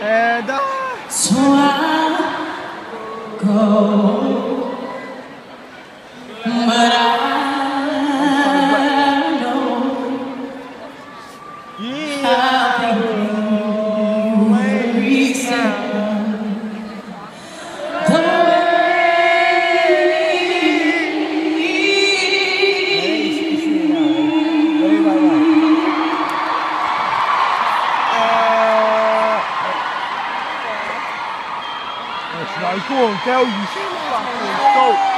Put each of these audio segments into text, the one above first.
And I... So I go tell you, fucking dope.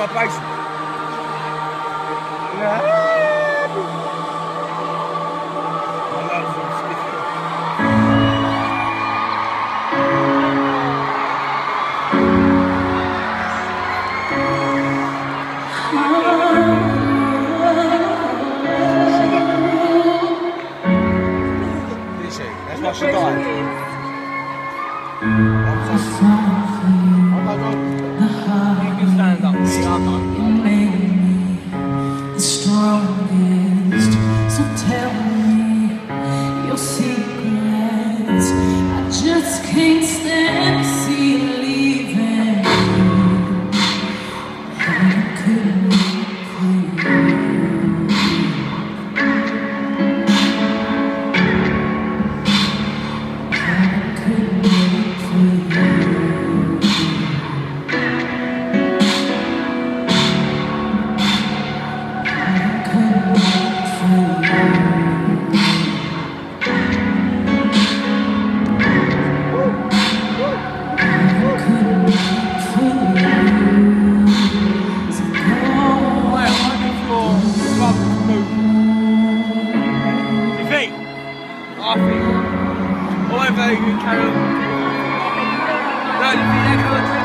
My place. I love some stiff Did she? That's why she died. I'm sorry. I'm not going. Oh You can whatever, you carry on. No.